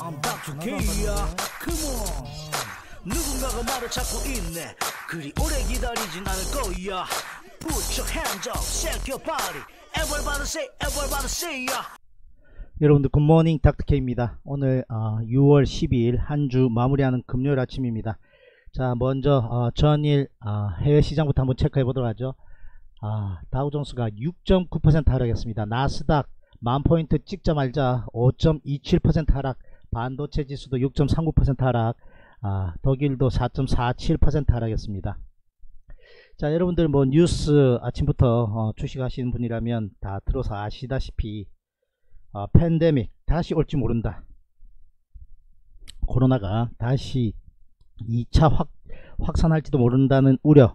I'm Dr. K야 Come on 누군가가 나를 찾고 있네 그리 오래 기다리진 않을 거야 Put your hands up, shake your body Everybody say, everybody say ya 여러분들 굿모닝 닥터케입니다. 오늘 어, 6월 12일 한 주 마무리하는 금요일 아침입니다. 자 먼저 어, 전일 어, 해외 시장부터 한번 체크해 보도록 하죠. 아, 다우존스가 6.9% 하락했습니다. 나스닥 만포인트 찍자말자 5.27% 하락 반도체 지수도 6.39% 하락 아, 독일도 4.47% 하락했습니다. 자 여러분들 뭐 뉴스 아침부터 어, 주식하시는 분이라면 다 들어서 아시다시피 어, 팬데믹 다시 올지 모른다. 코로나가 다시 2차 확, 확산할지도 모른다는 우려.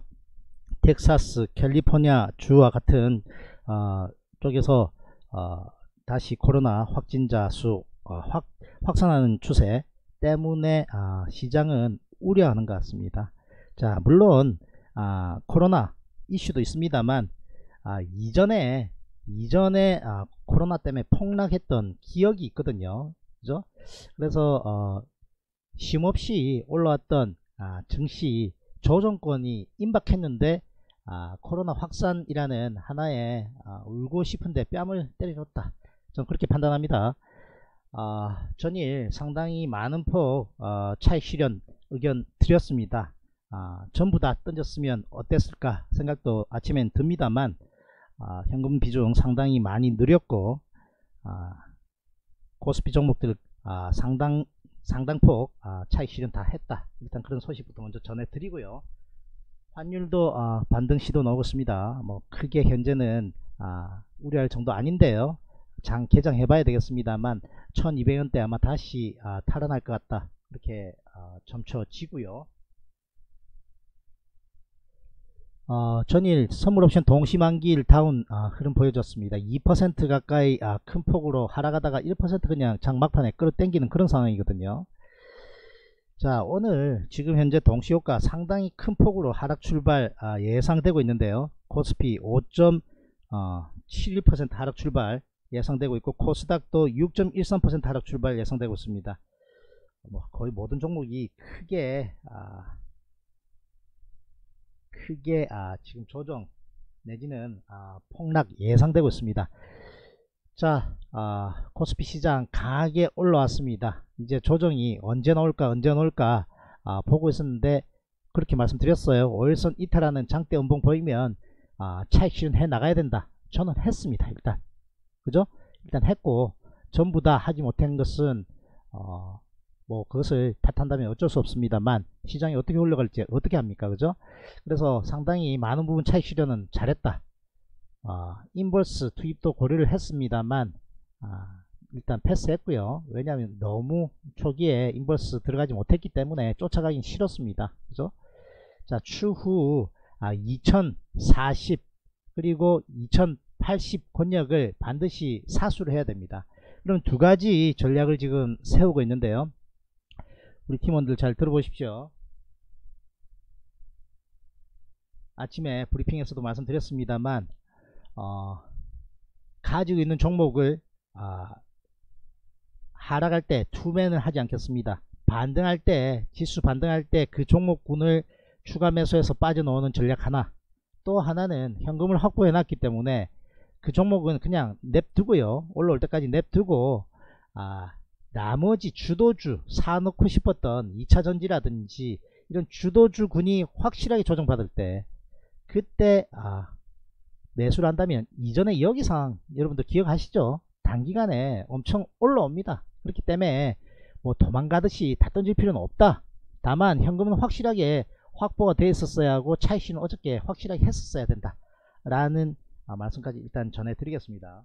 텍사스, 캘리포니아 주와 같은 어, 쪽에서 어, 다시 코로나 확진자 수 어, 확, 확산하는 추세 때문에 아, 시장은 우려하는 것 같습니다. 자 물론 아, 코로나 이슈도 있습니다만 아, 이전에 이전에 아, 코로나 때문에 폭락했던 기억이 있거든요. 그죠? 그래서 어, 쉼없이 올라왔던 아, 증시 조정권이 임박했는데 아, 코로나 확산이라는 하나의 아, 울고 싶은데 뺨을 때려줬다. 저는 그렇게 판단합니다. 아, 전일 상당히 많은 폭 어, 차익 실현 의견 드렸습니다. 아, 전부 다 던졌으면 어땠을까 생각도 아침엔 듭니다만 아, 현금 비중 상당히 많이 느렸고 아, 코스피 종목들 아, 상당 상당폭 아, 차익 실현 다 했다. 일단 그런 소식부터 먼저 전해드리고요. 환율도 아, 반등 시도 나오고 있습니다. 뭐 크게 현재는 아, 우려할 정도 아닌데요. 장 개장해 봐야 되겠습니다만 1200원대 아마 다시 아, 탈환할 것 같다. 이렇게 아, 점쳐지고요. 어, 전일 선물옵션 동시만기일 다운 아, 흐름 보여줬습니다. 2% 가까이 아, 큰 폭으로 하락하다가 1% 그냥 장막판에 끌어당기는 그런 상황이거든요. 자 오늘 지금 현재 동시효과 상당히 큰 폭으로 하락 출발 아, 예상되고 있는데요. 코스피 5.71% 하락 출발 예상되고 있고 코스닥도 6.13% 하락 출발 예상되고 있습니다. 뭐 거의 모든 종목이 크게 아, 크게 아, 지금 조정 내지는 아, 폭락 예상되고 있습니다. 자 아, 코스피 시장 강하게 올라왔습니다. 이제 조정이 언제 나올까 언제 나올까 아, 보고 있었는데 그렇게 말씀드렸어요. 5일선 이탈하는 장대 음봉 보이면 아, 차익 실현해 나가야 된다. 저는 했습니다. 일단 그죠? 일단 했고 전부 다 하지 못한 것은 어, 뭐 그것을 탓한다면 어쩔 수 없습니다만 시장이 어떻게 올라갈지 어떻게 합니까? 그죠? 그래서 상당히 많은 부분 차익 실현은 잘했다. 어, 인버스 투입도 고려를 했습니다만 아, 일단 패스했고요. 왜냐하면 너무 초기에 인버스 들어가지 못했기 때문에 쫓아가긴 싫었습니다. 그죠? 자 추후 아, 2040 그리고 2080 권역을 반드시 사수를 해야 됩니다 그럼 두 가지 전략을 지금 세우고 있는데요 우리 팀원들 잘 들어보십시오. 아침에 브리핑에서도 말씀드렸습니다만 어, 가지고 있는 종목을 어, 하락할 때 투매는 하지 않겠습니다. 반등할 때 지수 반등할 때 그 종목군을 추가 매수해서 빠져나오는 전략 하나 또 하나는 현금을 확보해 놨기 때문에 그 종목은 그냥 냅두고요 올라올 때까지 냅두고 아, 나머지 주도주 사놓고 싶었던 2차전지라든지 이런 주도주군이 확실하게 조정받을 때 그때 아, 매수를 한다면 이전에 여기 상황 여러분들 기억하시죠? 단기간에 엄청 올라옵니다. 그렇기 때문에 뭐 도망가듯이 다 던질 필요는 없다. 다만 현금은 확실하게 확보가 되어 있었어야 하고 차익실은 어저께 확실하게 했었어야 된다. 라는 아, 말씀까지 일단 전해드리겠습니다.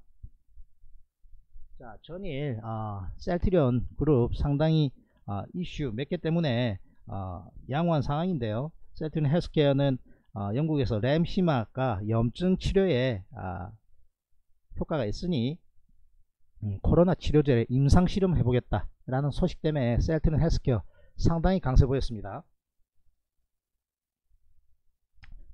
자 전일 어, 셀트리온 그룹 상당히 어, 이슈 몇 개 때문에 어, 양호한 상황인데요 셀트리온 헬스케어는 어, 영국에서 램시마가 염증 치료에 아, 효과가 있으니 음, 코로나 치료제 임상 실험 해보겠다 라는 소식 때문에 셀트리온 헬스케어 상당히 강세 보였습니다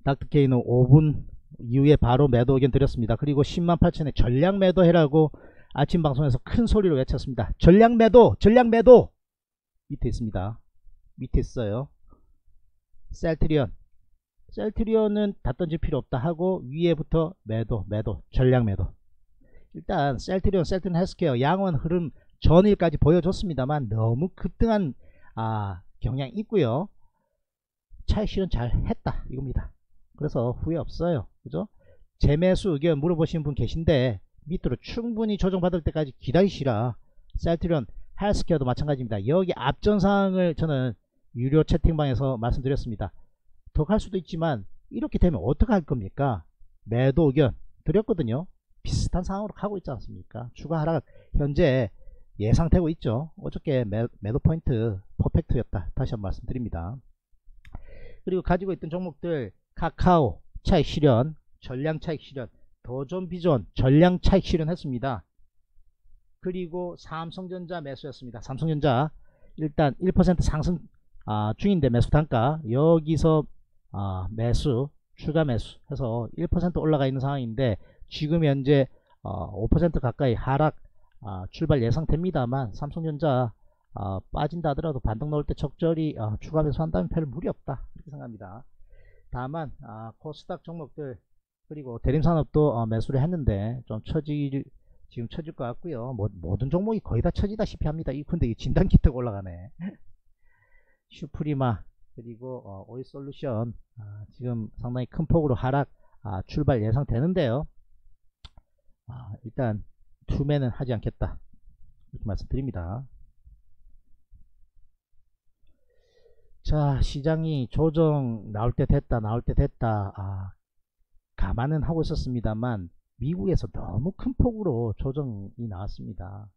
닥터케이는 5분 이후에 바로 매도 의견 드렸습니다 그리고 10만 8천에 전량 매도해라고 아침 방송에서 큰 소리로 외쳤습니다. 전량 매도, 전량 매도 밑에 있습니다. 밑에 있어요. 셀트리온, 셀트리온은 다 던질 필요 없다 하고 위에부터 매도, 매도, 전량 매도. 일단 셀트리온, 셀트리온 헬스케어 양원 흐름 전일까지 보여줬습니다만 너무 급등한 아, 경향이 있고요. 차익 실현 잘 했다 이겁니다. 그래서 후회 없어요. 그죠? 재매수 의견 물어보시는 분 계신데 밑으로 충분히 조정받을 때까지 기다리시라. 셀트리온 헬스케어도 마찬가지입니다. 여기 앞전 사항을 저는 유료 채팅방에서 말씀드렸습니다. 더 갈 수도 있지만 이렇게 되면 어떻게 할 겁니까? 매도 의견 드렸거든요. 비슷한 상황으로 가고 있지 않습니까? 추가 하락 현재 예상되고 있죠. 어저께 매, 매도 포인트 퍼펙트였다. 다시 한번 말씀드립니다. 그리고 가지고 있던 종목들 카카오 차익 실현, 전량 차익 실현, 도전 비전 전량 차익 실현했습니다. 그리고 삼성전자 매수였습니다. 삼성전자 일단 1% 상승 아, 중인데 매수 단가 여기서 아, 매수 추가 매수 해서 1% 올라가 있는 상황인데 지금 현재 어, 5% 가까이 하락 아, 출발 예상됩니다만 삼성전자 아, 빠진다 하더라도 반등 넣을 때 적절히 아, 추가 매수한다면 별 무리 없다 이렇게 생각합니다. 다만 아, 코스닥 종목들 그리고 대림산업도 어, 매수를 했는데 좀 처질 지금 처질 것 같고요. 뭐, 모든 종목이 거의 다 처지다시피 합니다. 이 근데 이 진단 키트가 올라가네. 슈프리마 그리고 어, 오일솔루션 아, 지금 상당히 큰 폭으로 하락 아, 출발 예상되는데요. 아, 일단 투매는 하지 않겠다 이렇게 말씀드립니다. 자 시장이 조정 나올 때 됐다 나올 때 됐다 아, 감안은 하고 있었습니다만 미국에서 너무 큰 폭으로 조정이 나왔습니다.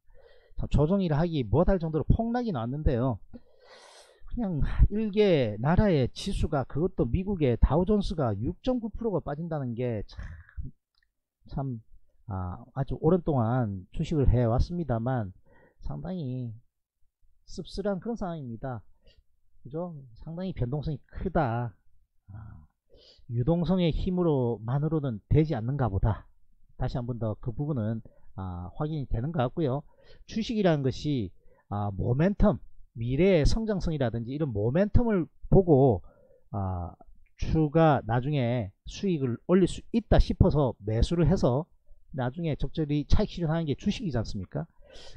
조정이라 하기 못할 정도로 폭락이 나왔는데요. 그냥 일개 나라의 지수가 그것도 미국의 다우존스가 6.9%가 빠진다는 게참 참 아, 아주 오랜 동안 주식을 해왔습니다만 상당히 씁쓸한 그런 상황입니다. 그죠? 상당히 변동성이 크다. 아, 유동성의 힘으로만으로는 되지 않는가 보다. 다시 한 번 더 그 부분은 아, 확인이 되는 것 같고요. 주식이라는 것이 아, 모멘텀, 미래의 성장성이라든지 이런 모멘텀을 보고 아, 추가 나중에 수익을 올릴 수 있다 싶어서 매수를 해서 나중에 적절히 차익 실현하는 게 주식이지 않습니까?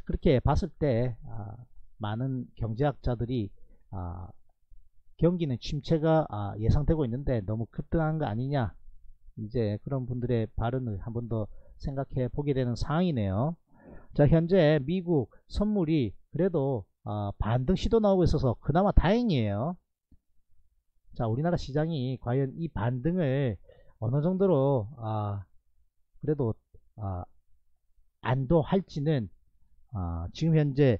그렇게 봤을 때 아, 많은 경제학자들이 아, 경기는 침체가 아, 예상되고 있는데 너무 급등한 거 아니냐 이제 그런 분들의 발언을 한 번 더 생각해 보게 되는 상황이네요. 자 현재 미국 선물이 그래도 아, 반등 시도 나오고 있어서 그나마 다행이에요. 자 우리나라 시장이 과연 이 반등을 어느 정도로 아, 그래도 아, 안도할지는 아, 지금 현재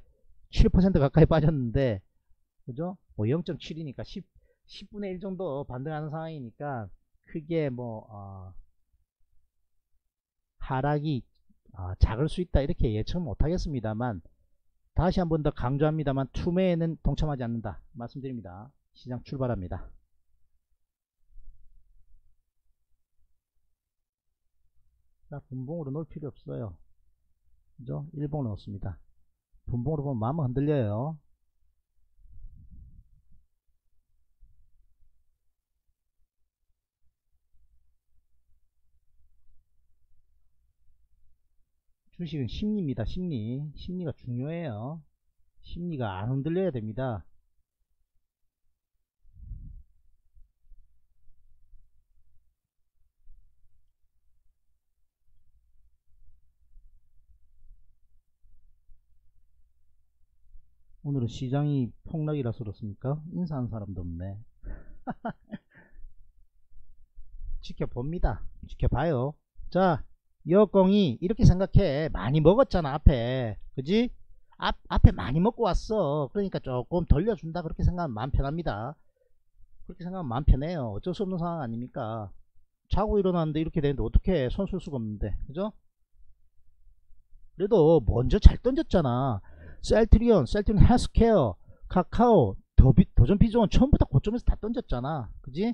7% 가까이 빠졌는데 그죠? 뭐 0.7이니까 10, 10분의 1 정도 반등하는 상황이니까 크게 뭐 어, 하락이 어, 작을 수 있다 이렇게 예측 못하겠습니다만 다시 한 번 더 강조합니다만 투매에는 동참하지 않는다 말씀드립니다. 시장 출발합니다. 자, 분봉으로 놓을 필요 없어요. 그죠? 일봉 넣었습니다. 분봉으로 보면 마음은 흔들려요. 주식은 심리입니다. 심리. 심리가 중요해요. 심리가 안 흔들려야 됩니다. 오늘은 시장이 폭락이라서 그렇습니까? 인사하는 사람도 없네. 지켜봅니다. 지켜봐요. 자, 여공이 이렇게 생각해. 많이 먹었잖아, 앞에. 그지? 앞, 앞에 많이 먹고 왔어. 그러니까 조금 돌려준다. 그렇게 생각하면 마음 편합니다. 그렇게 생각하면 마음 편해요. 어쩔 수 없는 상황 아닙니까? 자고 일어났는데 이렇게 되는데 어떻게 손 쓸 수가 없는데. 그죠? 그래도 먼저 잘 던졌잖아. 셀트리온, 셀트리온 헬스케어, 카카오, 더비, 도전 비중은 처음부터 고점에서 다 던졌잖아. 그지?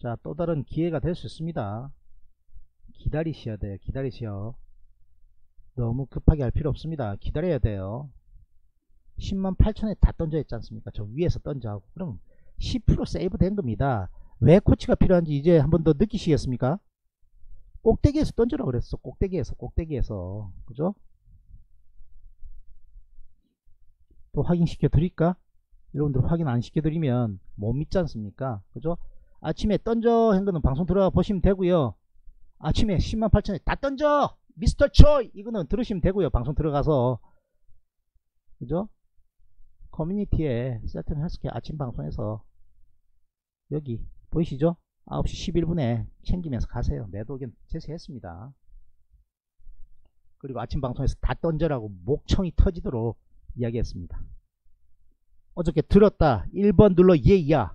자, 또 다른 기회가 될 수 있습니다. 기다리셔야 돼요. 기다리셔. 너무 급하게 할 필요 없습니다. 기다려야 돼요. 10만 8천에 다 던져 있지 않습니까? 저 위에서 던져 하고. 그럼 10% 세이브 된 겁니다. 왜 코치가 필요한지 이제 한 번 더 느끼시겠습니까? 꼭대기에서 던져라 그랬어. 꼭대기에서, 꼭대기에서. 그죠? 또 확인시켜 드릴까? 여러분들 확인 안 시켜 드리면 못 믿지 않습니까? 그죠? 아침에 던져 한 거는 방송 들어가 보시면 되고요. 아침에 10만 8천에 다 던져! 미스터 초이! 이거는 들으시면 되고요. 방송 들어가서. 그죠? 커뮤니티에 세트는 헬스케어 아침 방송에서 여기 보이시죠? 9시 11분에 챙기면서 가세요. 매도 의견 제시했습니다. 그리고 아침 방송에서 다 던져라고 목청이 터지도록 이야기했습니다. 어저께 들었다. 1번 눌러 예야.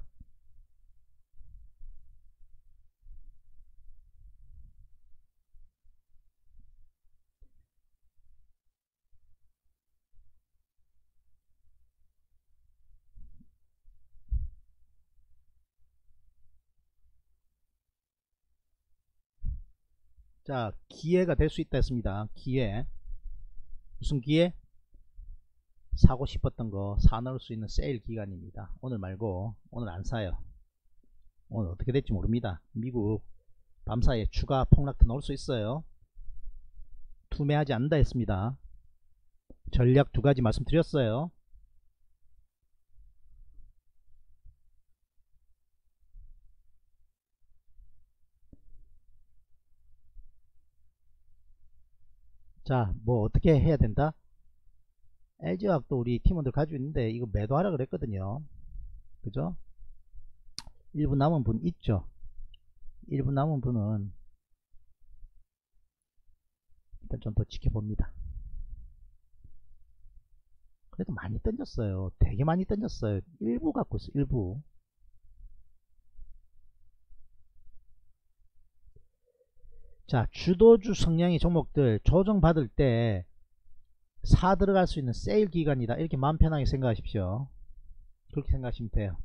자, 기회가 될 수 있다 했습니다. 기회. 무슨 기회? 사고 싶었던 거 사놓을 수 있는 세일 기간입니다. 오늘 말고 오늘 안 사요. 오늘 어떻게 될지 모릅니다. 미국 밤사이에 추가 폭락도 나올 수 있어요. 투매하지 않는다 했습니다. 전략 두 가지 말씀드렸어요. 자, 뭐 어떻게 해야 된다? LG화학도 우리 팀원들 가지고 있는데 이거 매도하라 그랬거든요. 그죠? 1분 남은 분 있죠? 1분 남은 분은 일단 좀 더 지켜봅니다. 그래도 많이 던졌어요. 되게 많이 던졌어요. 일부 갖고 있어, 일부. 자, 주도주 성향의 종목들 조정받을 때 사 들어갈 수 있는 세일 기간이다. 이렇게 마음 편하게 생각하십시오. 그렇게 생각하시면 돼요.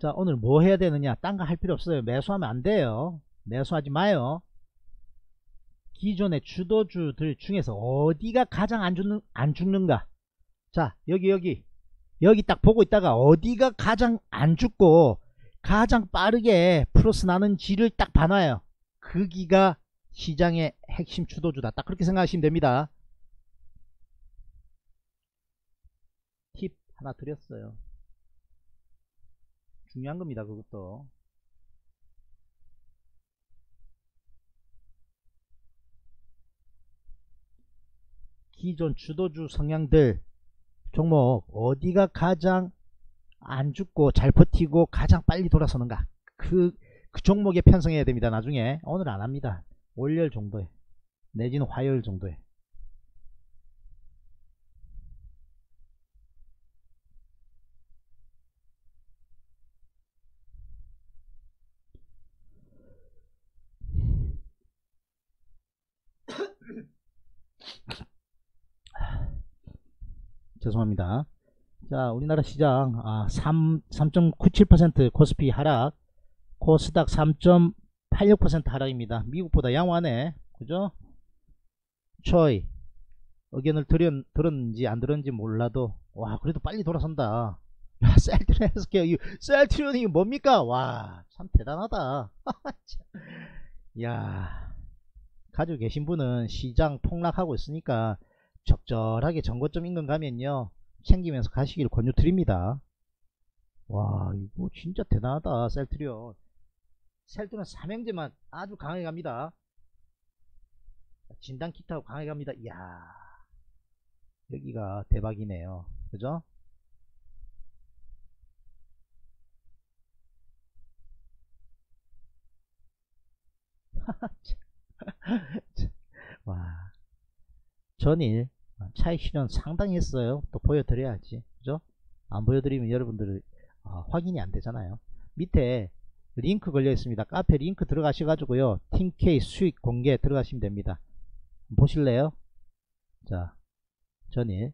자 오늘 뭐 해야 되느냐 딴 거 할 필요 없어요 매수하면 안 돼요 매수하지 마요 기존의 주도주들 중에서 어디가 가장 안 죽는, 안 죽는가? 자 여기 여기. 여기 딱 보고 있다가 어디가 가장 안 죽고 가장 빠르게 플러스 나는지를 딱 봐놔요. 거기가 시장의 핵심 주도주다. 딱 그렇게 생각하시면 됩니다. 팁 하나 드렸어요. 중요한 겁니다 그것도 기존 주도주 성향들 종목 어디가 가장 안 죽고 잘 버티고 가장 빨리 돌아서는가? 그, 그 종목에 편성해야 됩니다 나중에. 오늘 안 합니다. 월요일 정도에. 내지는 화요일 정도에 죄송합니다. 자, 우리나라 시장 아, 3, 3.97% 코스피 하락, 코스닥 3.86% 하락입니다. 미국보다 양호하네. 그죠? 초이 의견을 들은, 들었는지 안 들었는지 몰라도 와 그래도 빨리 돌아선다. 야 셀트리온 헬스케어 이 셀트리온이 뭡니까? 와 참 대단하다. 야 가지고 계신 분은 시장 폭락하고 있으니까 적절하게 정거점 인근 가면요. 챙기면서 가시길 권유드립니다. 와 이거 진짜 대단하다 셀트리온. 셀트리온 삼형제만 아주 강하게 갑니다. 진단 키트하고 강하게 갑니다. 이야 여기가 대박이네요. 그죠? 와 전일 차익 실현 상당히 했어요. 또 보여드려야지. 그죠? 안 보여드리면 여러분들 어, 확인이 안 되잖아요. 밑에 링크 걸려 있습니다. 카페 링크 들어가셔가지고요. 팀K 수익 공개 들어가시면 됩니다. 보실래요? 자, 전일,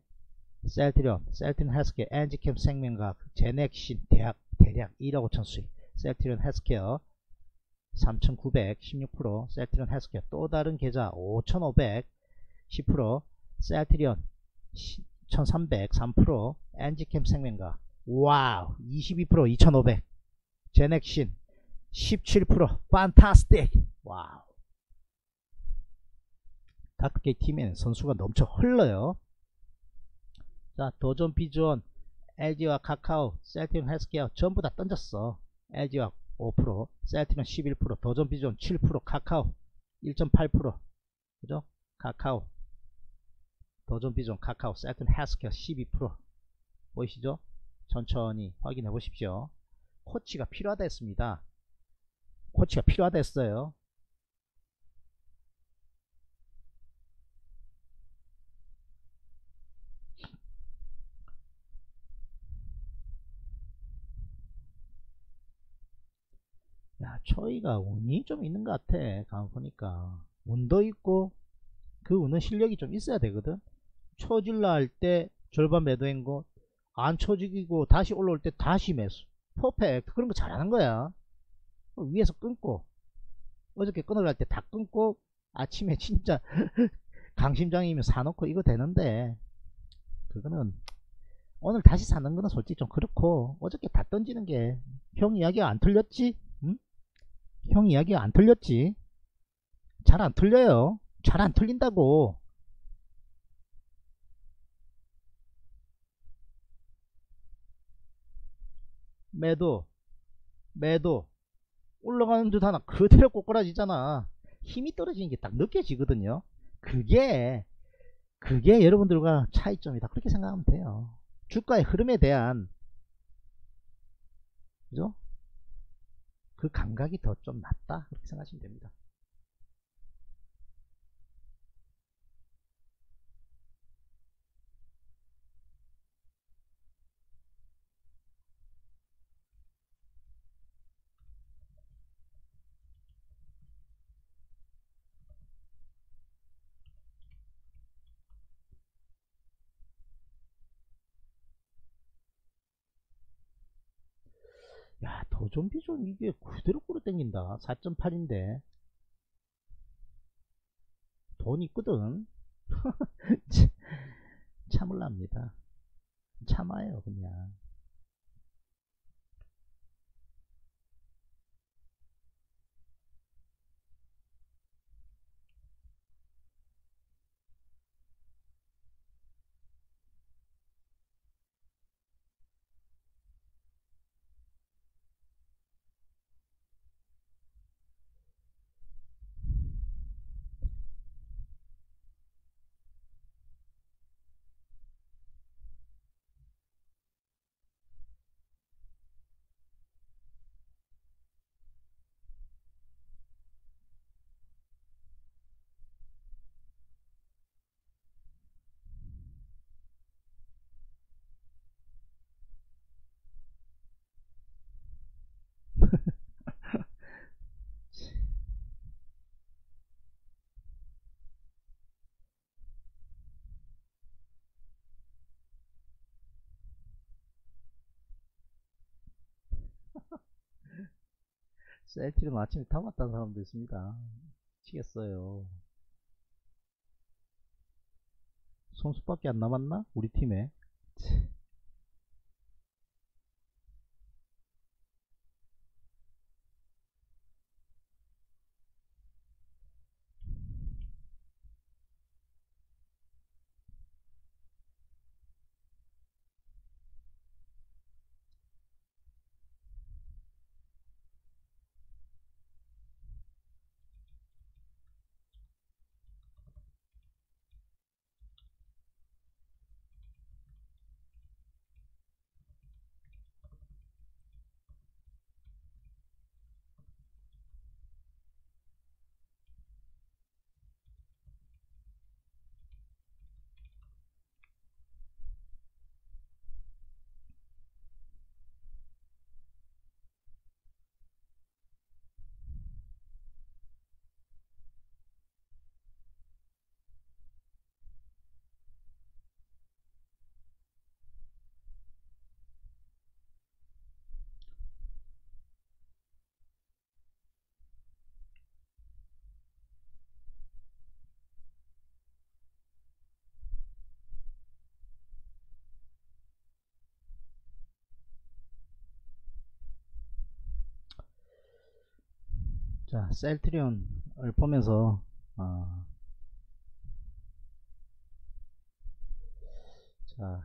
셀트리온, 셀트리온 헬스케어, 엔지캠 생명과학, 제넥신, 대학, 대략 1억 5천 수익, 셀트리온 헬스케어 3,900, 16%, 셀트리온 헬스케어 또 다른 계좌 5,500, 10%, 셀트리온 1,300, 3%, 엔지캠 생명과학 와우, 22%, 2,500, 제넥신 17%, 판타스틱, 와우. 닥터케이 팀에는 선수가 넘쳐 흘러요. 자, 도전 비전, LG와 카카오, 셀트리온 헬스케어 전부 다 던졌어. LG화학 5%, 셀트리온 11%, 도전 비전 7%, 카카오 1.8%. 그죠? 카카오. 도전 비전 카카오, 셀트리온 헬스케어 12%. 보이시죠? 천천히 확인해 보십시오. 코치가 필요하다 했습니다. 코치가 필요하다 했어요. 야, 초이가 운이 좀 있는 것 같아. 가만 보니까. 운도 있고, 그 운은 실력이 좀 있어야 되거든. 초질라 할 때 절반 매도 행고, 안 초지기고, 다시 올라올 때 다시 매수. 퍼펙트. 그런 거 잘하는 거야. 위에서 끊고, 어저께 끊어갈 때다 끊고, 아침에 진짜 강심장이면 사놓고 이거 되는데, 그거는, 오늘 다시 사는 거는 솔직히 좀 그렇고, 어저께 다 던지는 게, 형 이야기가 안 틀렸지? 응? 형 이야기가 안 틀렸지? 잘 안 틀려요. 잘 안 틀린다고. 매도, 매도, 올라가는 듯 하나 그대로 꼬꾸라지잖아. 힘이 떨어지는 게 딱 느껴지거든요. 그게, 그게 여러분들과 차이점이다. 그렇게 생각하면 돼요. 주가의 흐름에 대한, 그죠? 그 감각이 더 좀 낫다. 그렇게 생각하시면 됩니다. 야, 도전 비전 이게 그대로 끌어 당긴다. 4.8인데. 돈 있거든. 참을랍니다. 참아요, 그냥. 셀티는 아침에 타봤다는 사람도 있습니다. 치겠어요. 손수밖에 안 남았나? 우리 팀에. 자, 셀트리온을 보면서 어, 자,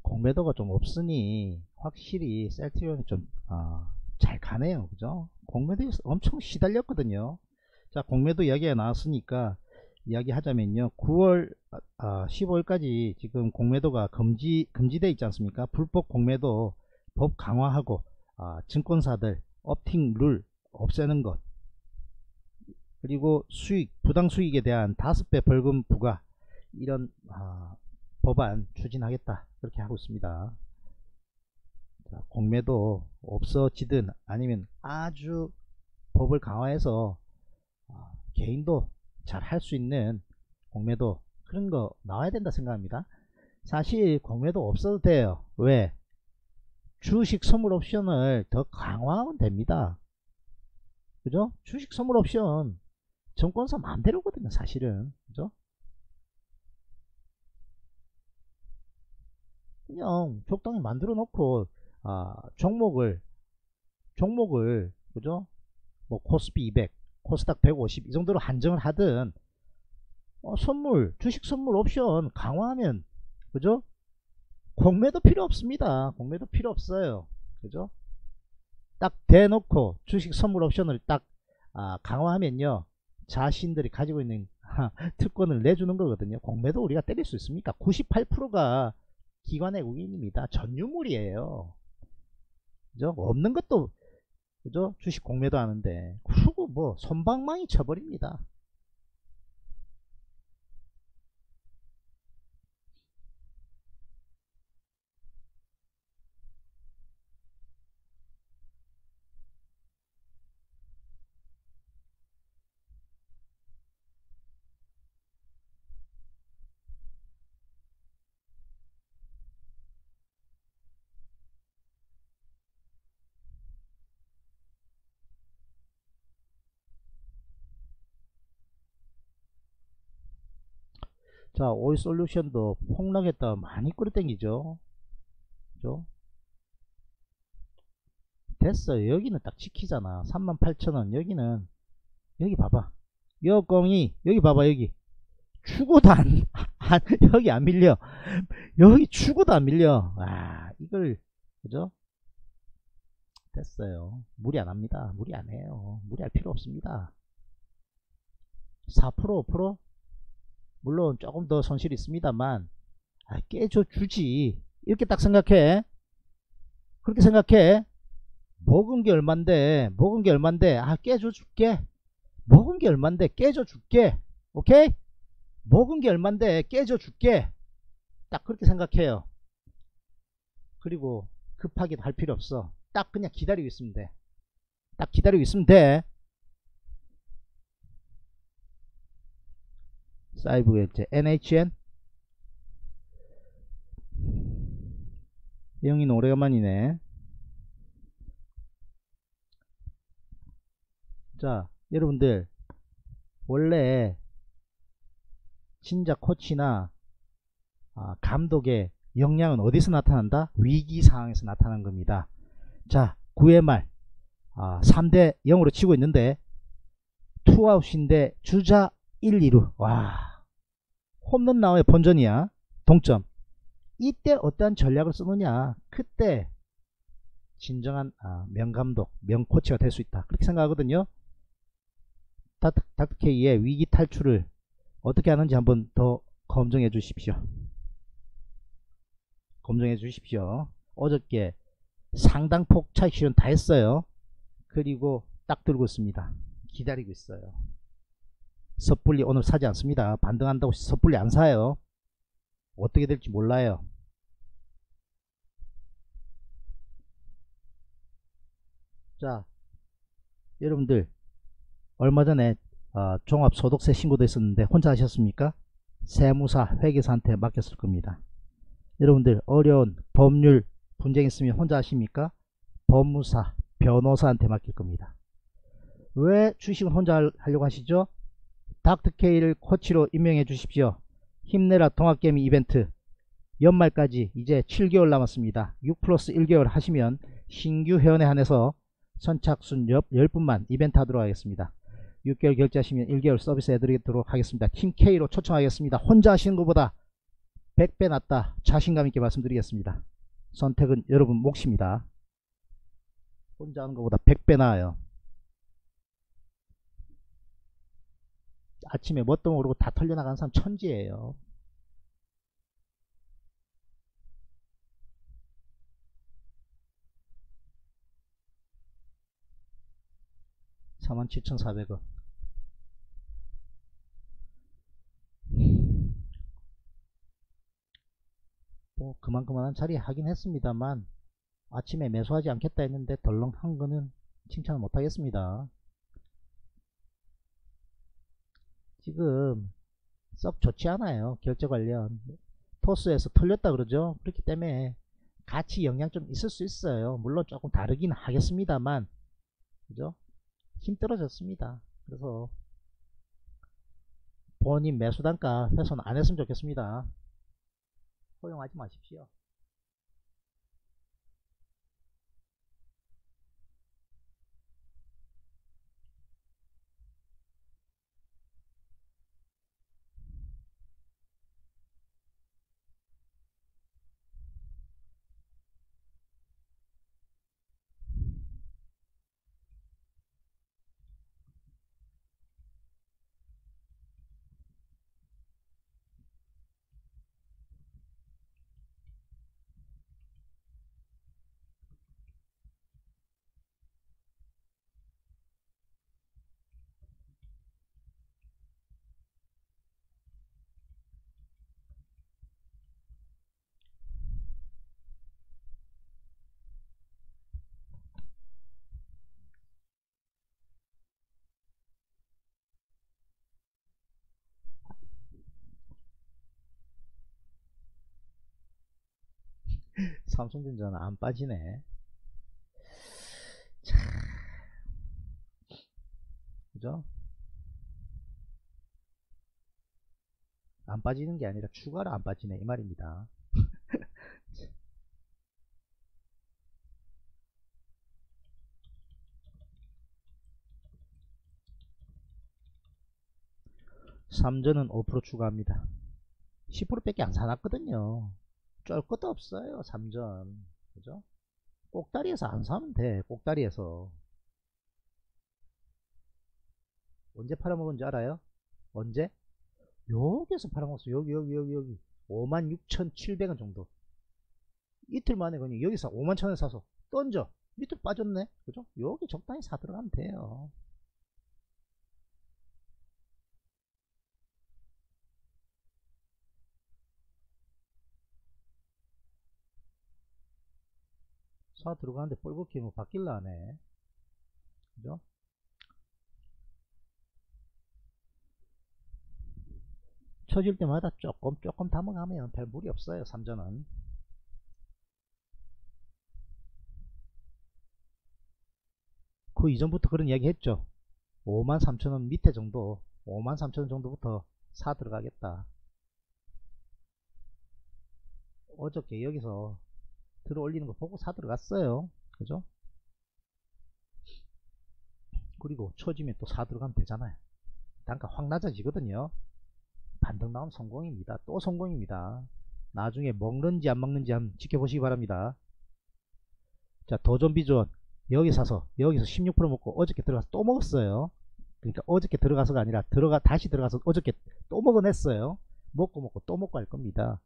공매도가 좀 없으니 확실히 셀트리온이 좀잘 가네요. 그죠? 공매도에 엄청 시달렸거든요. 자, 공매도 이야기가 나왔으니까 이야기하자면요. 9월 아, 15일까지 지금 공매도가 금지 금지돼 있지 않습니까? 불법 공매도 법 강화하고 아, 증권사들 업팅 룰 없애는 것 그리고 수익 부당 수익에 대한 5배 벌금 부과 이런 아, 법안 추진하겠다 그렇게 하고 있습니다. 자, 공매도 없어지든 아니면 아주 법을 강화해서 아, 개인도 잘 할 수 있는 공매도 그런 거 나와야 된다 생각합니다. 사실 공매도 없어도 돼요. 왜? 주식 선물 옵션을 더 강화하면 됩니다. 그죠? 주식 선물 옵션 정권사 마음대로거든요 사실은 그죠? 그냥 적당히 만들어 놓고 아, 종목을 종목을 그죠? 뭐 코스피 200 코스닥 150 이 정도로 한정을 하든 어, 선물 주식 선물 옵션 강화하면 그죠? 공매도 필요 없습니다. 공매도 필요 없어요. 그죠? 딱 대놓고 주식 선물 옵션을 딱 아, 강화하면요. 자신들이 가지고 있는 특권을 내주는 거거든요. 공매도 우리가 때릴 수 있습니까? 98%가 기관 외국인입니다. 전유물이에요. 그죠? 없는 것도 그죠? 주식 공매도 하는데 그리고 뭐 손방망이 쳐버립니다. 자, 오일 솔루션도 폭락했다 많이 끌어당기죠. 그죠? 됐어요. 여기는 딱 지키잖아. 38,000원. 여기는, 여기 봐봐. 여공이, 여기 봐봐, 여기. 추고도 안, 안, 여기 안 밀려. 여기 추고도 안 밀려. 아, 이걸, 그죠? 됐어요. 무리 안 합니다. 무리 안 해요. 무리할 필요 없습니다. 4% 5% 물론 조금 더 손실이 있습니다만 아, 깨줘 주지. 이렇게 딱 생각해. 그렇게 생각해. 먹은 게 얼만데 먹은 게 얼만데 아 깨줘 줄게. 먹은 게 얼만데 깨줘 줄게. 오케이? 먹은 게 얼만데 깨줘 줄게. 딱 그렇게 생각해요. 그리고 급하게 할 필요 없어. 딱 그냥 기다리고 있으면 돼딱 기다리고 있으면 돼 사이브겠지 NHN 영인 오래간만이네. 자 여러분들. 원래 진짜 코치나 아, 감독의 역량은 어디서 나타난다? 위기 상황에서 나타난 겁니다. 자, 9회 말. 아, 3대 0으로 치고 있는데 투아웃인데 주자 1, 2루. 와 홈런 나와의 본전이야. 동점. 이때 어떠한 전략을 쓰느냐. 그때 진정한 아, 명감독, 명코치가 될 수 있다. 그렇게 생각하거든요. 닥터, 닥터케이의 위기 탈출을 어떻게 하는지 한번 더 검증해 주십시오. 검증해 주십시오. 어저께 상당폭 차익 실현 다 했어요. 그리고 딱 들고 있습니다. 기다리고 있어요. 섣불리 오늘 사지 않습니다. 반등한다고 섣불리 안 사요. 어떻게 될지 몰라요. 자, 여러분들 얼마 전에 어, 종합소득세 신고도 있었는데 혼자 하셨습니까? 세무사, 회계사한테 맡겼을 겁니다. 여러분들 어려운 법률 분쟁 있으면 혼자 하십니까? 법무사, 변호사한테 맡길 겁니다. 왜 주식을 혼자 하려고 하시죠? 닥터케이를 코치로 임명해 주십시오. 힘내라 동학개미 이벤트 연말까지 이제 7개월 남았습니다. 6 플러스 1개월 하시면 신규 회원에 한해서 선착순 10분만 이벤트 하도록 하겠습니다. 6개월 결제하시면 1개월 서비스 해드리도록 하겠습니다. 팀 K로 초청하겠습니다. 혼자 하시는 것보다 100배 낫다. 자신감 있게 말씀드리겠습니다. 선택은 여러분 몫입니다. 혼자 하는 것보다 100배 나아요. 아침에 뭣도 모르고 다 털려나가는 사람 천지예요. 사만 7,400원. 뭐 그만그만한 자리 하긴 했습니다만 아침에 매수하지 않겠다 했는데 덜렁 한 거는 칭찬을 못하겠습니다. 지금 썩 좋지 않아요. 결제 관련. 토스에서 털렸다 그러죠. 그렇기 때문에 같이 영향 좀 있을 수 있어요. 물론 조금 다르긴 하겠습니다만. 그죠? 힘 떨어졌습니다. 그래서 본인 매수 단가 훼손 안 했으면 좋겠습니다. 허용하지 마십시오. 삼성전자는 안 빠지네. 자, 그죠? 안 빠지는 게 아니라 추가로 안 빠지네 이 말입니다. 삼전은 5% 추가합니다. 10%밖에 안 사놨거든요. 쫄 것도 없어요. 3전. 그죠? 꼭다리에서 안 사면 돼. 꼭다리에서. 언제 팔아먹은지 알아요? 언제? 여기에서 팔아먹었어. 여기, 여기, 여기, 여기. 56,700원 정도. 이틀 만에 그냥 여기서 5만 천원 사서 던져. 밑으로 빠졌네. 그죠? 여기 적당히 사 들어가면 돼요. 사 들어가는데 뻘겋게 뭐 바뀔라 하네. 그죠? 쳐질 때마다 조금 조금 담아가면 별 무리 없어요. 삼전은. 그 이전부터 그런 이야기 했죠. 53,000원 밑에 정도 53,000원 정도부터 사 들어가겠다. 어저께 여기서 들어 올리는 거 보고 사 들어갔어요. 그죠? 그리고 처지면 또 사 들어가면 되잖아요. 단가 확 낮아지거든요. 반등 나오면 성공입니다. 또 성공입니다. 나중에 먹는지 안 먹는지 한번 지켜보시기 바랍니다. 자, 도전 비전 여기 사서 여기서 16% 먹고 어저께 들어가서 또 먹었어요. 그러니까 어저께 들어가서가 아니라 들어가 다시 들어가서 어저께 또 먹어냈어요. 먹고 먹고 또 먹고 할 겁니다.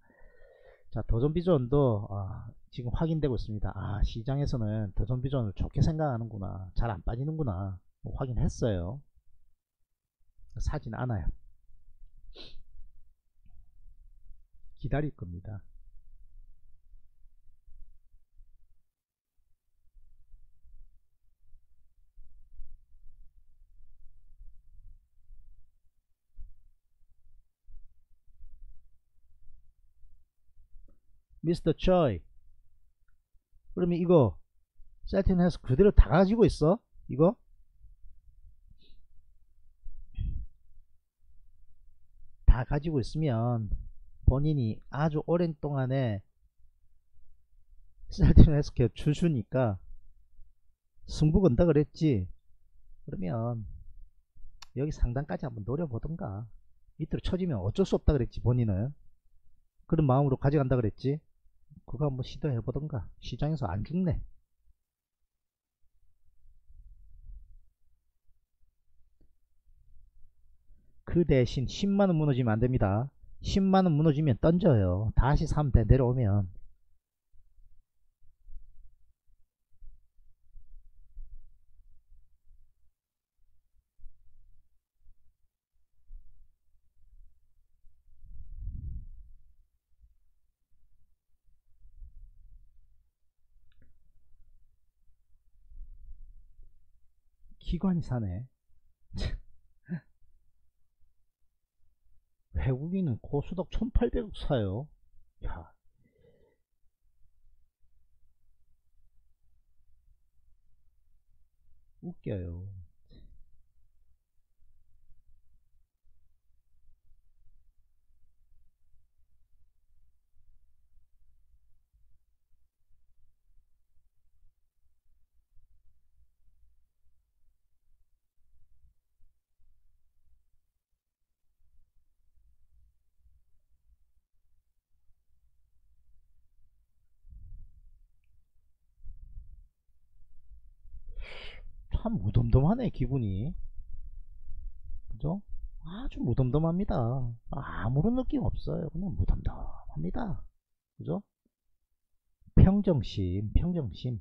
자, 도전 비전도 아, 지금 확인되고 있습니다. 아, 시장에서는 도전 비전을 좋게 생각하는구나. 잘 안 빠지는구나. 뭐 확인했어요. 사진 않아요. 기다릴 겁니다. 미스터 초이 그러면 이거 세팅해서 그대로 다 가지고 있어? 이거? 다 가지고 있으면 본인이 아주 오랜 동안에 세팅을 해서 주주니까 승부 건다 그랬지. 그러면 여기 상단까지 한번 노려보던가. 밑으로 쳐지면 어쩔 수 없다 그랬지 본인은. 그런 마음으로 가져간다 그랬지 그거 한번 시도해 보던가. 시장에서 안 죽네. 그 대신 10만원 무너지면 안됩니다. 10만원 무너지면 던져요. 다시 사면 돼 내려오면 기관이 사네. 외국인은 고수덕 1800억 사요. 야. 웃겨요 참 무덤덤하네 기분이. 그죠? 아주 무덤덤합니다. 아무런 느낌 없어요. 그냥 무덤덤합니다. 그죠? 평정심 평정심.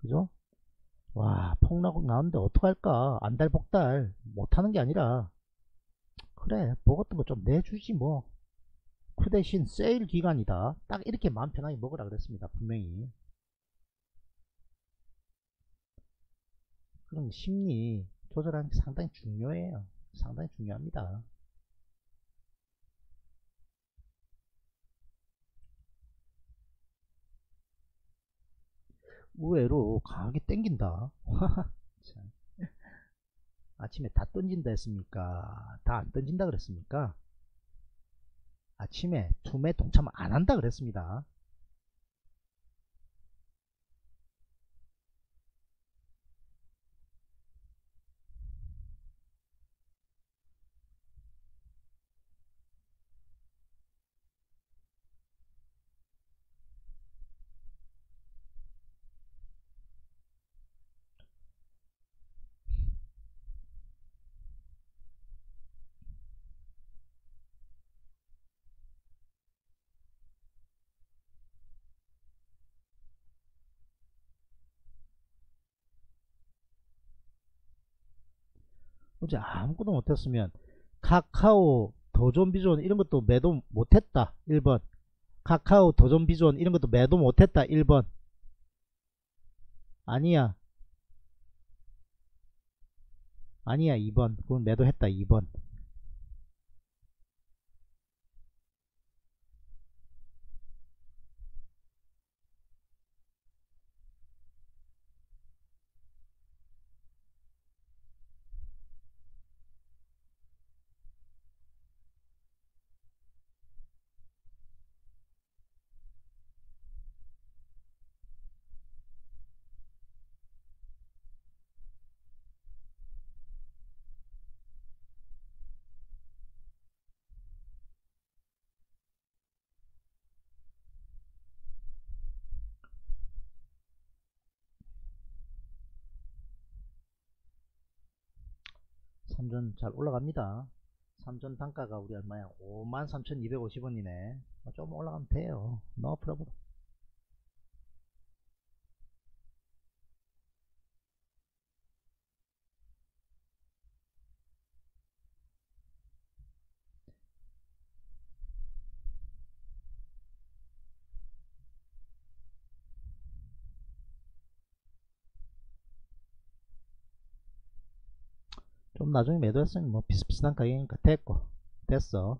그죠? 와 폭락 나오는데 어떡할까? 안달복달. 못하는 게 아니라. 그래 먹었던 거 좀 내주지 뭐 그 대신 세일 기간이다. 딱 이렇게 마음 편하게 먹으라 그랬습니다 분명히 그런 심리 조절하는 게 상당히 중요해요. 상당히 중요합니다. 의외로 강하게 땡긴다. 아침에 다 던진다 했습니까? 다 안 던진다 그랬습니까? 아침에 투매 동참 안 한다 그랬습니다. 어제 아무것도 못했으면 카카오 도전 비전 이런 것도 매도 못했다. 1번. 카카오 도전 비전 이런 것도 매도 못했다. 1번. 아니야. 아니야 2번. 그건 매도했다 2번 3전 잘 올라갑니다. 3전 단가가 우리 얼마야? 53,250원이네. 좀 올라가면 돼요. no problem 좀 나중에 매도했으면 뭐 비슷비슷한 가격이니까 됐고. 됐어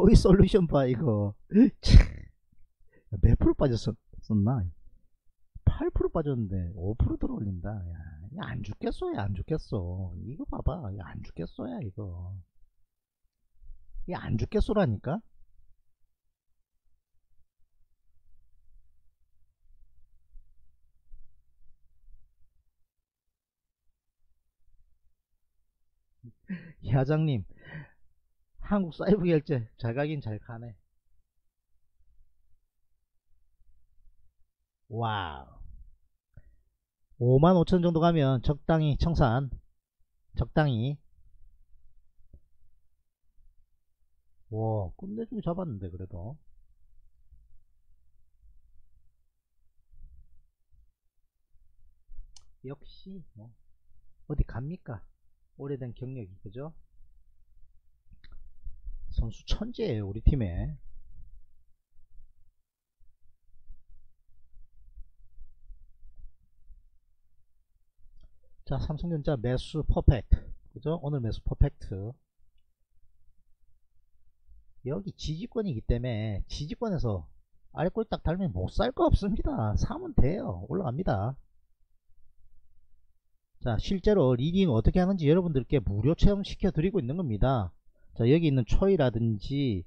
거의 솔루션 봐 이거. 참. 몇 프로 빠졌었나? 8% 빠졌는데 5% 들어올린다. 야, 야, 안 죽겠어 야, 안 죽겠어. 이거 봐봐 야, 안 죽겠어 야 이거. 야, 안 죽겠어라니까? 야장님 한국 사이버 결제 잘 가긴 잘 가네. 와우. 5만 5천 정도 가면 적당히 청산 적당히. 와 끝내주기 잡았는데 그래도. 역시 뭐 어디 갑니까? 오래된 경력이 그죠 선수 천재예요 우리 팀에. 자 삼성전자 매수 퍼펙트. 그죠? 오늘 매수 퍼펙트. 여기 지지권이기 때문에 지지권에서 아래꼬리 딱 달면 못 살 거 없습니다. 사면 돼요. 올라갑니다. 자 실제로 리딩 어떻게 하는지 여러분들께 무료 체험 시켜 드리고 있는 겁니다 자 여기 있는 초이라든지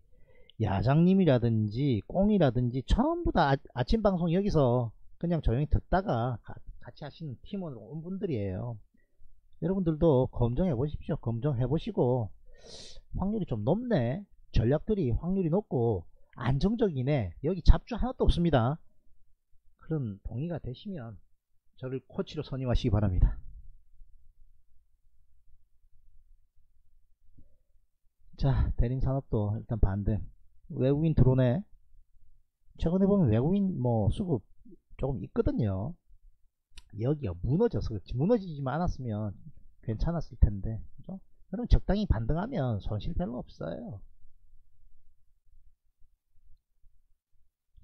야장님이라든지 꽁이라든지 전부 다 아침 방송 여기서 그냥 조용히 듣다가 가, 같이 하시는 팀원으로 온 분들이에요. 여러분들도 검증해 보십시오. 검증해 보시고 확률이 좀 높네. 전략들이 확률이 높고 안정적이네. 여기 잡주 하나도 없습니다. 그런 동의가 되시면 저를 코치로 선임하시기 바랍니다 자 대림산업도 일단 반등. 외국인 들어오네 최근에 보면 외국인 뭐 수급 조금 있거든요. 여기가 무너져서 그렇지. 무너지지만 않았으면 괜찮았을 텐데. 그죠? 그럼 적당히 반등하면 손실 별로 없어요.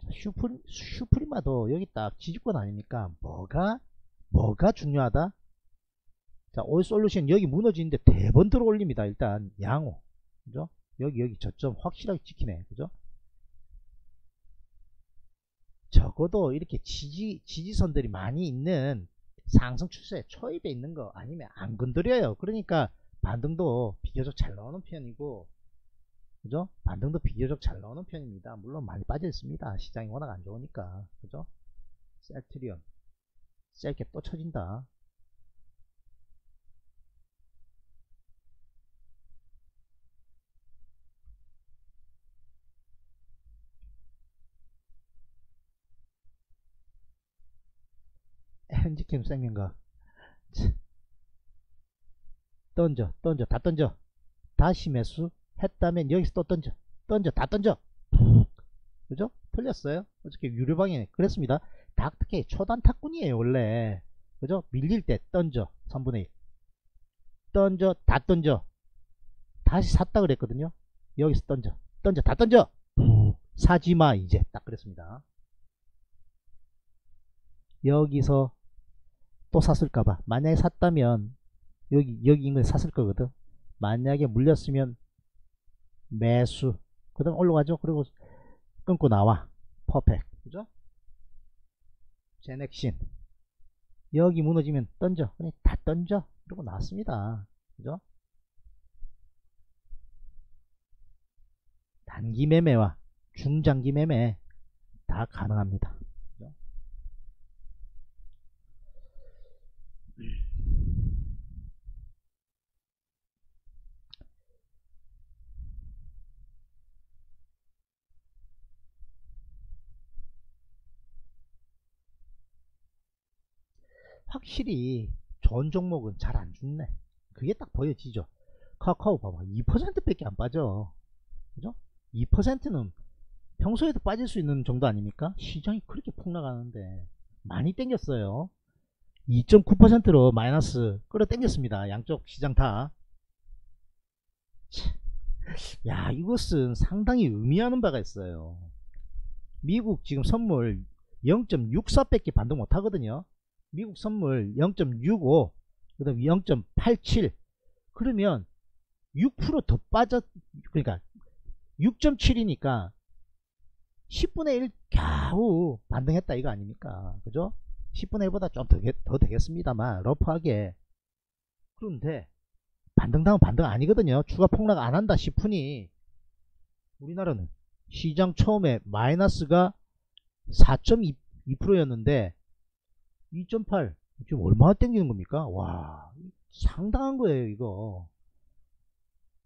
슈프림, 슈프리마도 여기 딱 지지권 아닙니까? 뭐가 뭐가 중요하다? 자 올 솔루션 여기 무너지는데 대번 들어 올립니다 일단. 양호 그죠? 여기 여기 저점 확실하게 지키네 그죠? 적어도 이렇게 지지, 지지선들이 많이 있는 상승 추세 초입에 있는 거 아니면 안 건드려요 그러니까 반등도 비교적 잘 나오는 편이고 그죠? 반등도 비교적 잘 나오는 편입니다 물론 많이 빠져 있습니다 시장이 워낙 안 좋으니까 그죠? 셀트리온 셀게 또 쳐진다 현직캠 생명가 던져 던져 다 던져. 다시 매수 했다면 여기서 또 던져. 던져 다 던져. 그죠? 틀렸어요? 어저께 유료방에 그랬습니다. 닥터케 초단 탁군이에요 원래. 그죠? 밀릴 때 던져 3분의 1 던져 다 던져. 다시 샀다 그랬거든요. 여기서 던져. 던져 다 던져. 사지마 이제. 딱 그랬습니다. 여기서 또 샀을까봐. 만약에 샀다면 여기 여기 거 샀을 거거든. 만약에 물렸으면 매수. 그 다음 올라가죠. 그리고 끊고 나와. 퍼펙. 그죠? 제넥신. 여기 무너지면 던져. 그냥 다 던져. 이러고 나왔습니다. 그죠? 단기 매매와 중장기 매매 다 가능합니다 확실히 좋은 종목은 잘 안 죽네. 그게 딱 보여지죠. 카카오 봐봐. 2% 밖에 안 빠져. 그죠? 2%는 평소에도 빠질 수 있는 정도 아닙니까? 시장이 그렇게 폭락하는데 많이 땡겼어요. 2.9%로 마이너스 끌어당겼습니다. 양쪽 시장 다. 야, 이것은 상당히 의미하는 바가 있어요. 미국 지금 선물 0.64밖에 반등 못 하거든요. 미국 선물 0.65, 그 다음 0.87. 그러면 6%더 빠졌, 그러니까 6.7이니까 10분의 1 겨우 반등했다 이거 아닙니까? 그죠? 10분의 1보다 좀 더 더 되겠습니다만 러프하게 그런데 반등당은 반등 아니거든요. 추가 폭락 안 한다 싶으니 우리나라는 시장 처음에 마이너스가 4.2%였는데 2.8 지금 얼마나 땡기는 겁니까? 와 상당한 거예요 이거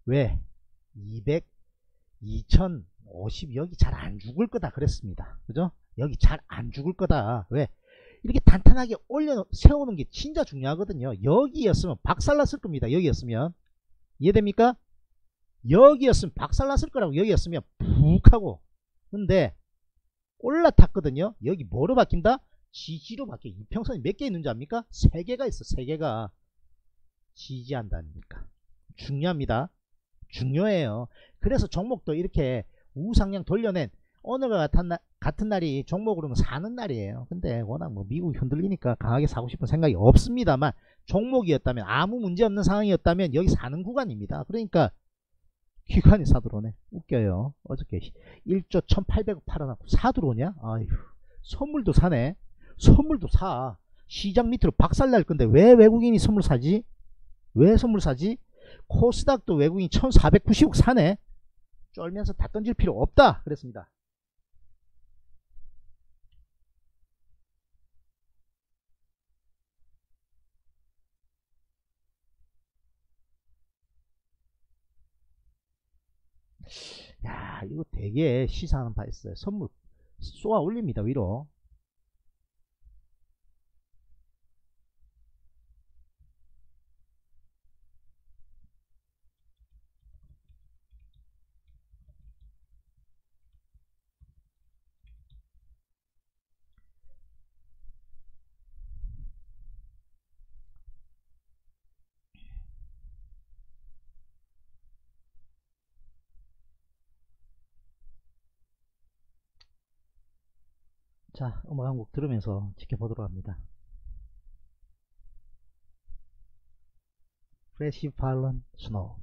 왜? 200 2050 여기 잘 안 죽을 거다 그랬습니다 그죠? 여기 잘 안 죽을 거다 왜? 이렇게 탄탄하게 올려 세우는 게 진짜 중요하거든요 여기였으면 박살났을 겁니다 여기였으면 이해됩니까? 여기였으면 박살났을 거라고 여기였으면 푹 하고 근데 올라탔거든요 여기 뭐로 바뀐다? 지지로 바뀌어. 이평선이 몇 개 있는지 압니까? 세 개가 있어 세 개가. 지지한다니까. 중요합니다. 중요해요. 그래서 종목도 이렇게 우상향 돌려낸 오늘과 같은, 날, 같은 날이 종목으로는 사는 날이에요. 근데 워낙 뭐 미국이 흔들리니까 강하게 사고 싶은 생각이 없습니다만 종목이었다면 아무 문제 없는 상황이었다면 여기 사는 구간입니다. 그러니까 기관이 사들어오네. 웃겨요. 어저께 1조 1800억 팔아놨고 사들어오냐? 아휴 선물도 사네 선물도 사. 시장 밑으로 박살날 건데 왜 외국인이 선물 사지? 왜 선물 사지? 코스닥도 외국인 1490억 사네. 쫄면서 다 던질 필요 없다. 그랬습니다. 야 이거 되게 시사하는 바 있어요. 선물 쏘아 올립니다 위로 자 음악 한 곡 들으면서 지켜보도록 합니다. 프레시 팔런 스노우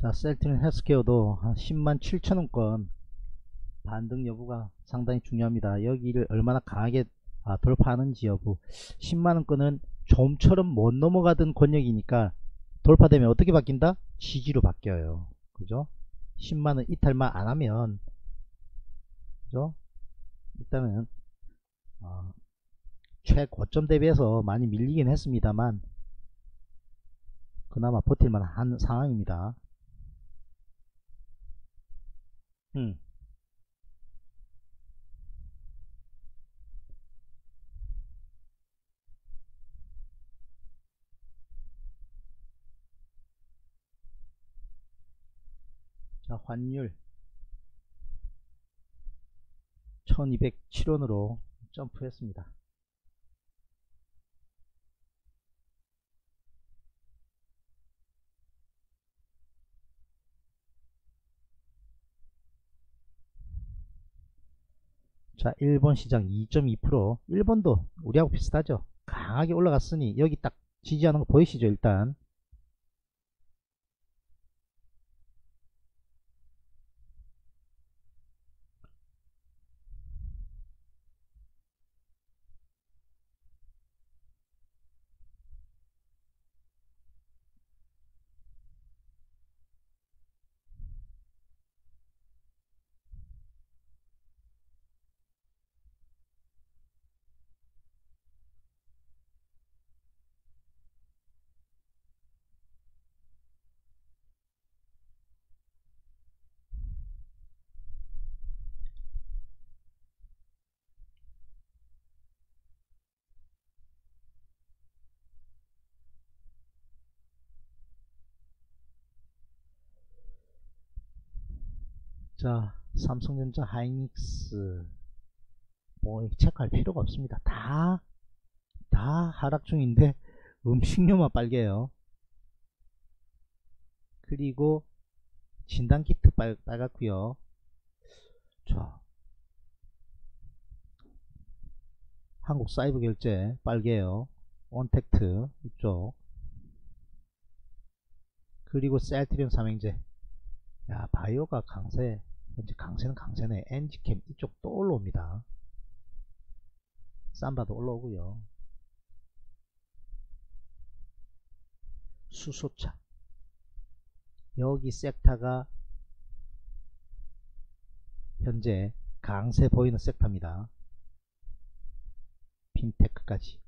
자, 셀트린 헬스케어도 한 10만 7천원권 반등 여부가 상당히 중요합니다. 여기를 얼마나 강하게 아, 돌파하는지 여부. 10만원권은 좀처럼 못 넘어가던 권역이니까 돌파되면 어떻게 바뀐다? 지지로 바뀌어요. 그죠? 10만원 이탈만 안 하면, 그죠? 일단은, 어, 최고점 대비해서 많이 밀리긴 했습니다만, 그나마 버틸만 한 상황입니다. 음. 자, 환율 1207원으로 점프했습니다. 자, 일본 시장 2.2% 일본도 우리하고 비슷하죠. 강하게 올라갔으니 여기 딱 지지하는 거 보이시죠, 일단. 자, 삼성전자, 하이닉스 뭐 체크할 필요가 없습니다. 다, 다 하락 중인데 음식료만 빨개요. 그리고 진단키트 빨, 빨갛고요. 자, 한국 사이버 결제 빨개요. 온택트 이쪽 그리고 셀트리온 삼행제 야 바이오가 강세 현재 강세는 강세네. 엔지캠 이쪽 또 올라옵니다. 삼바도 올라오고요. 수소차. 여기 섹터가 현재 강세 보이는 섹터입니다. 핀테크까지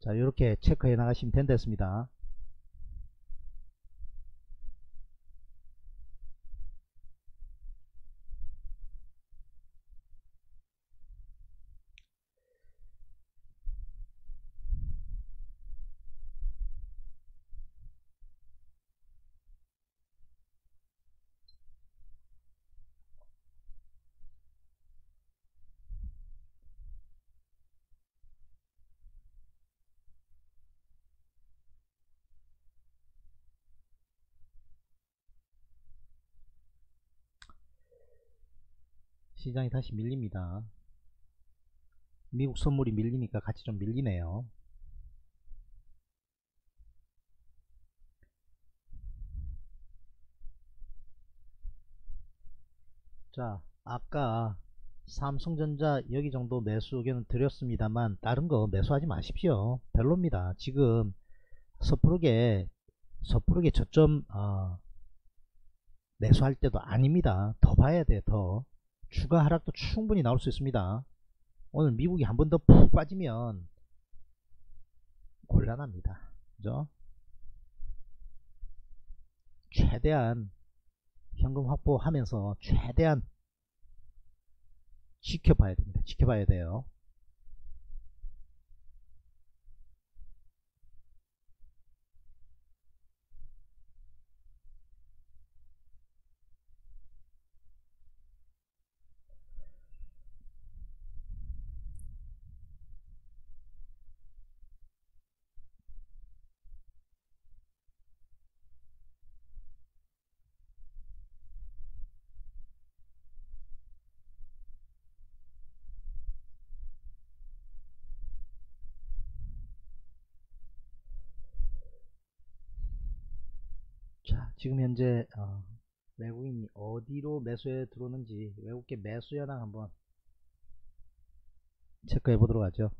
자 이렇게 체크해 나가시면 된다습니다 시장이 다시 밀립니다. 미국 선물이 밀리니까 같이 좀 밀리네요. 자, 아까 삼성전자 여기 정도 매수 의견을 드렸습니다만 다른 거 매수하지 마십시오. 별로입니다. 지금 섣부르게 섣부르게 저점 어, 매수할 때도 아닙니다. 더 봐야 돼. 더. 추가 하락도 충분히 나올 수 있습니다. 오늘 미국이 한 번 더 푹 빠지면 곤란합니다. 그죠? 최대한 현금 확보하면서 최대한 지켜봐야 됩니다. 지켜봐야 돼요. 지금 현재 어, 외국인이 어디로 매수에 들어오는지 외국계 매수 현황 한번 체크해 보도록 하죠.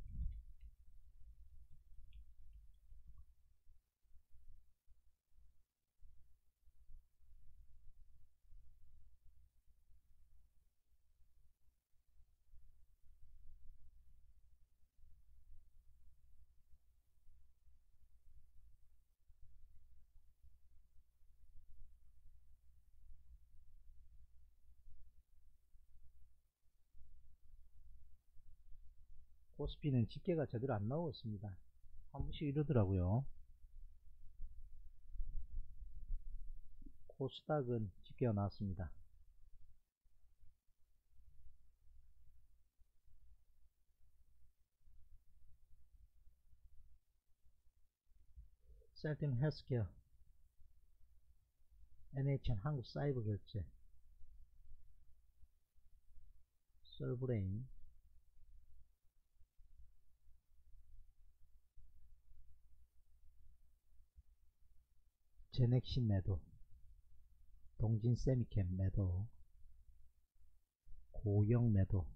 코스피는 집계가 제대로 안 나오고 있습니다. 한 번씩 이러더라고요. 코스닥은 집계가 나왔습니다. 셀팀 헬스케어 NHN 한국사이버결제 솔브레인 제넥신 매도 동진 세미캠 매도 고영 매도.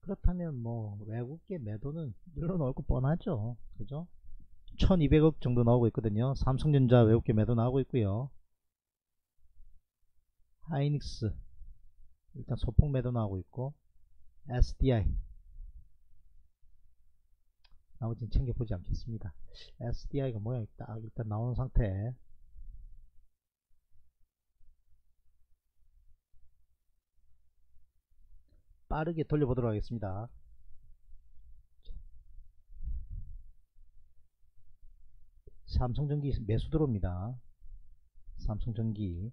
그렇다면 뭐 외국계 매도는 늘어나올 거 뻔하죠. 그죠? 1200억 정도 나오고 있거든요. 삼성전자 외국계 매도 나오고 있고요 하이닉스. 일단 소폭 매도 나오고 있고 SDI 나머지는 챙겨보지 않겠습니다. SDI가 모양이 딱 일단 나오는 상태. 빠르게 돌려보도록 하겠습니다. 삼성전기 매수 들어옵니다. 삼성전기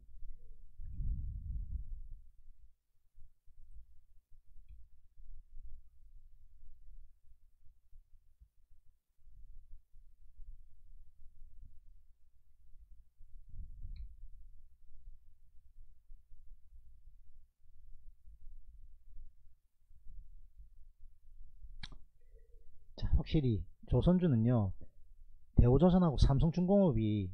자, 확실히 조선주는요 대우조선하고 삼성중공업이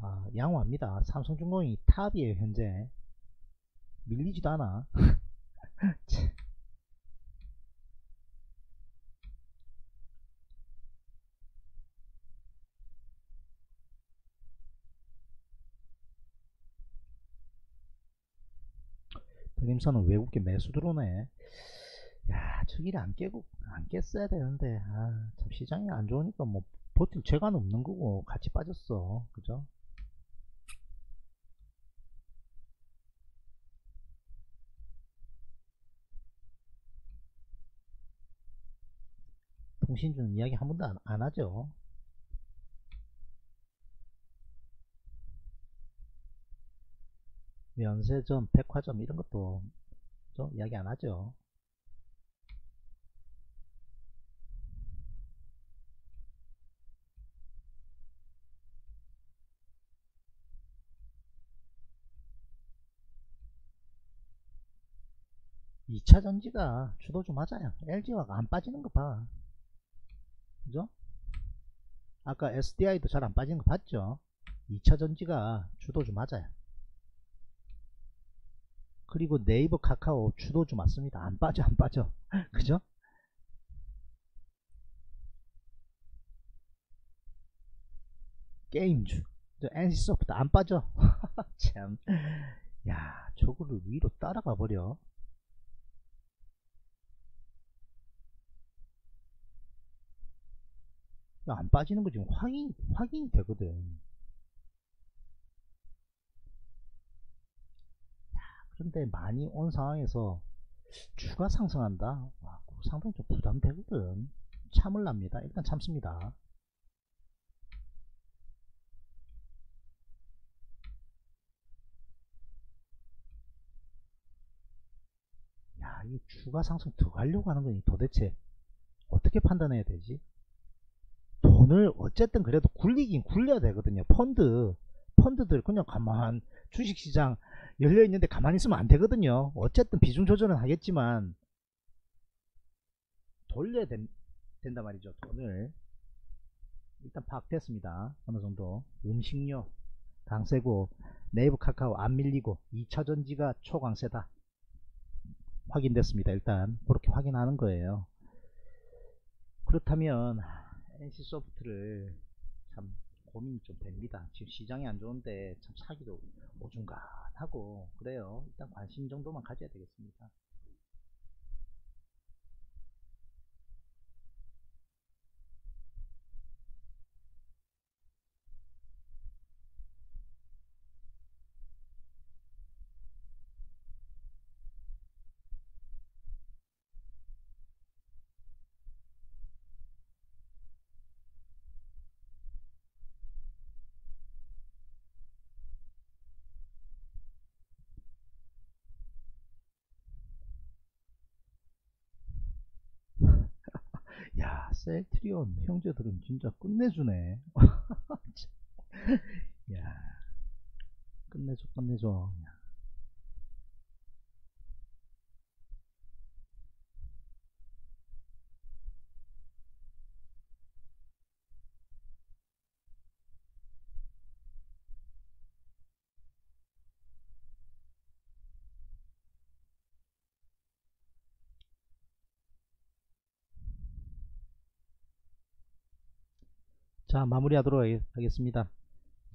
아, 양호합니다. 삼성중공업이 탑이에요 현재. 밀리지도 않아. 참. 드림선은 외국계 매수 들어오네 야 저기를 안 깨고 안 깼어야 되는데 아 참 시장이 안 좋으니까 뭐 버틸 죄가 없는 거고 같이 빠졌어. 그죠? 통신주는 이야기 한 번도 안, 안 하죠. 면세점 백화점 이런 것도 좀 이야기 안 하죠 2차 전지가 주도 좀 하자요. LG화가 안 빠지는 거 봐. 그죠? 아까 SDI도 잘 안 빠지는 거 봤죠? 2차 전지가 주도 좀 하자요. 그리고 네이버 카카오 주도 좀 맞습니다. 안 빠져, 안 빠져. 그죠? 게임주. 저 NC소프트 안 빠져. 참. 야, 저거를 위로 따라가 버려. 안 빠지는 거 지금 확인, 확인이 되거든. 그런데 많이 온 상황에서 주가 상승한다? 와, 상당히 좀 부담되거든. 참을랍니다. 일단 참습니다. 야, 이 주가 상승 더 가려고 하는 거니 도대체 어떻게 판단해야 되지? 돈을 어쨌든 그래도 굴리긴 굴려야 되거든요. 펀드, 펀드들 그냥 가만 주식시장 열려 있는데 가만히 있으면 안 되거든요. 어쨌든 비중 조절은 하겠지만 돌려야 된, 된단 말이죠. 돈을 일단 파악됐습니다. 어느 정도 음식료 강세고 네이버 카카오 안 밀리고 2차전지가 초강세다. 확인됐습니다. 일단 그렇게 확인하는 거예요. 그렇다면 NC소프트를 참 고민이 좀 됩니다. 지금 시장이 안 좋은데 참 사기도 오중간하고 그래요. 일단 관심 정도만 가져야 되겠습니다. 야, 셀 트리온 형제들은 진짜 끝내주네. 야, 끝내줘, 끝내줘. 야. 자, 마무리하도록 하겠- 하겠습니다.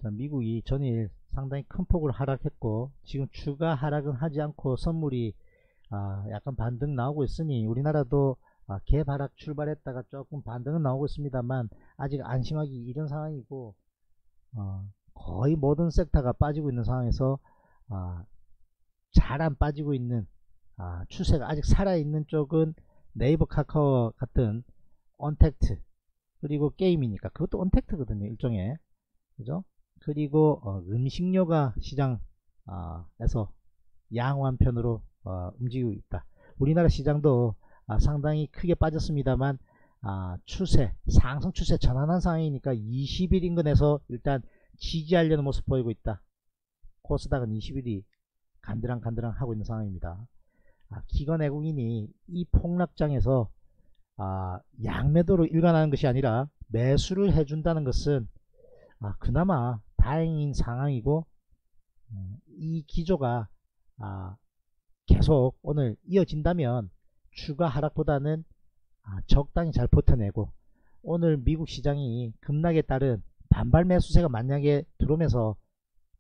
자, 미국이 전일 상당히 큰 폭으로 하락했고, 지금 추가 하락은 하지 않고 선물이 아, 약간 반등 나오고 있으니 우리나라도 아, 개바락 출발했다가 조금 반등은 나오고 있습니다만 아직 안심하기 이런 상황이고 어, 거의 모든 섹터가 빠지고 있는 상황에서 아, 잘 안 빠지고 있는 아, 추세가 아직 살아있는 쪽은 네이버 카카오 같은 언택트 그리고 게임이니까. 그것도 언택트거든요 일종의. 그죠? 그리고 어, 음식료가 시장에서 양호한 편으로 어, 움직이고 있다. 우리나라 시장도 아, 상당히 크게 빠졌습니다만 아, 추세 상승 추세 전환한 상황이니까 20일 인근에서 일단 지지하려는 모습 보이고 있다. 코스닥은 20일이 간드랑간드랑 하고 있는 상황입니다. 아, 기관 외국인이 이 폭락장에서 아, 양매도로 일관하는 것이 아니라 매수를 해준다는 것은 아, 그나마 다행인 상황이고 음, 이 기조가 아, 계속 오늘 이어진다면 추가 하락보다는 아, 적당히 잘 버텨내고 오늘 미국 시장이 급락에 따른 반발 매수세가 만약에 들어오면서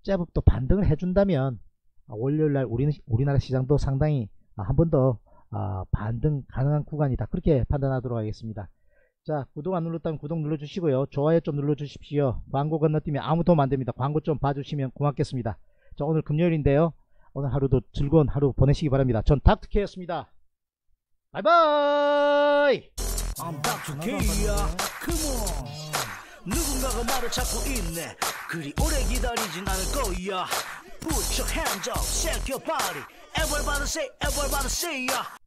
제법 또 반등을 해준다면 아, 월요일날 우리, 우리나라 시장도 상당히 아, 한번 더 아, 반등 가능한 구간이다. 그렇게 판단하도록 하겠습니다. 자 구독 안 눌렀다면 구독 눌러주시고요. 좋아요 좀 눌러주십시오. 광고 건너뛰면 아무 도움 안됩니다. 광고 좀 봐주시면 고맙겠습니다. 자 오늘 금요일인데요. 오늘 하루도 즐거운 하루 보내시기 바랍니다. 전 닥터케였습니다. 바이바이! I'm Dr. K야. Come on. 누군가가 나를 찾고 있네. 그리 오래 기다리진 않을 거야. Put your hands up, shake your body. Everybody say, everybody say ya